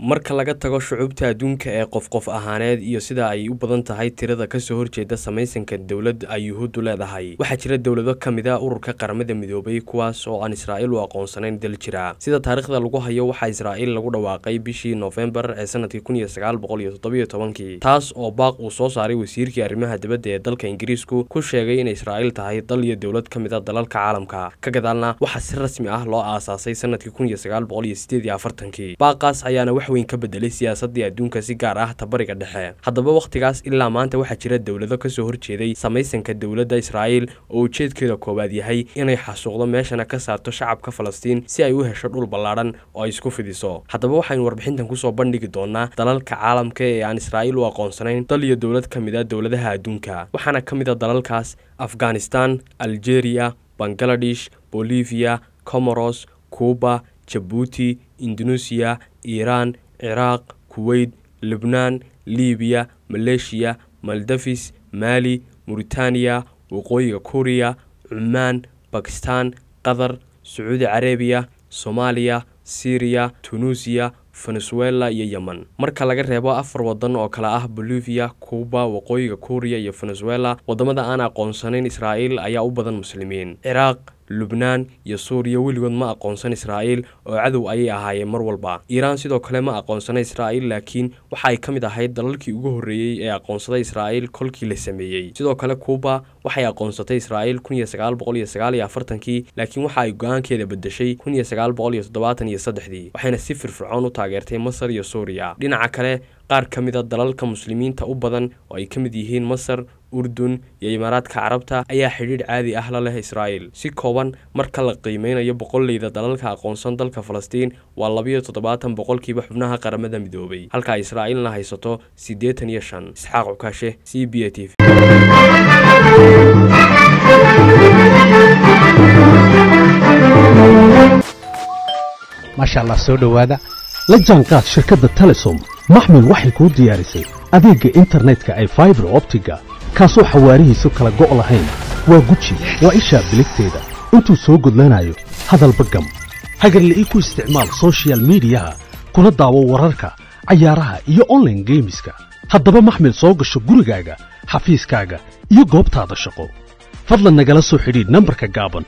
marka laga tago shucuubta adduunka ee qof qof ahaaneed iyo sida ay u badan tahay tirada ka soo horjeeda samaysanka dowlad ay yuhuuddu leedahay. Waxaa jira dowlado ka mid a ururka qaramada midoobay kuwaas oo aan israa'iil u aqoonsanayn dal jira. Sida taariikhda lagu hayo waxaa israa'iil lagu dhawaaqay bishii noofembar ee sannadkii kun taas oo baaq uu soo saaray wasiirkii arrimaha dibadda ee dalka ingiriisku ku sheegay inay israa'iil tahay dal iyo dowlad ka mid a dalalka caalamka. Ka gadaalna waxaa si rasmi ah loo aasaasay sannadkii kun afartankii. Baaqaas ayaana wax weyn ka bedelay siyaasadii adduunka si gaar ah tabariga dhexe. Haddaba wakhtigaas ilaa maanta waxaa jira dowlado ka soo horjeeday samaysanka dowladda israa'iil oo ujeedkeeda koowaad yahay inay xasuuqdo meeshana ka saarto shacabka falastiin si ay u hesho dhul ballaadhan oo ay isku fidiso. Haddaba waxaynu warbixintan ku soo bandhigi doonaa dalalka caalamka ee aan israa'iil u aqoonsanayn dal iyo dowlad ka mid a dowladaha adduunka waxaana ka mid a dalalkaas afghanistan algeria bangaladesh bolivia comoros cuba jabuuti indonesia iiraan ciraaq kuweyt lubnaan libiya maleeshiya maldafis maali muritaaniya waqooyiga kuriya cumaan bakistan qatar sacuudi carabiya soomaaliya siriya tunuusiya venezuela iyo yemen. Marka laga reebo afar wadan oo kale ah bolivia cuba waqooyiga kuriya iyo venezuela waddamada aan aqoonsanayn israa'iil ayaa u badan muslimiin. Ciraaq lubnaan iyo suuriya weligood ma aqoonsan israa'iil oo cadow ayay ahaayeen mar walba. Iiraan sidoo kale ma aqoonsana israa'iil laakiin waxa ay ka mid ahayd dalalkii ugu horreeyey ee aqoonsaday israa'iil kolkii la sameeyey sidoo kale kuuba waxay aqoonsatay israa'iil kun iyo sagaal boqol iyo afartankii laakiin waxa ay go'aankeeda bedeshay kun iyo iyo saddexdii waxayna si firfircoon u taageertay masar iyo suuriya. Dhinaca kale qaar ka mid a dalalka muslimiinta u badan oo ay ka mid yihiin masar urdun iyo imaaraadka carabta ayaa xidhiidh caadi ah la leh israa'iil. Si kooban marka la qiimeynayo boqolleyda dalalka aqoonsan dalka falastiin waa labiyo toddobaatan boqolkiiba xubnaha qaramada midoobay. Halka israa'iilna haysato siddeetan iyo shan. Isxaaq cukaashe c b a t v. Maasha allah soo dhowaada. La jaanqaad shirkadda telesom. Maxmil waxay kuu diyaarisay adeegga internetka ay faibar optiga kaasoo xawaarihiisu kala go' lahayn waa guji waa ishaa biligteeda intuu soo gudlanayo hadalba gam hagarle ii ku isticmaal sochial midiyaha kuna daawo wararka cayaaraha iyo onlaine geemiska haddaba maxmil soo gasho gurigaaga xafiiskaaga iyo goobtaada shaqo fadlan nagala soo xidhiidh nambarka gaaban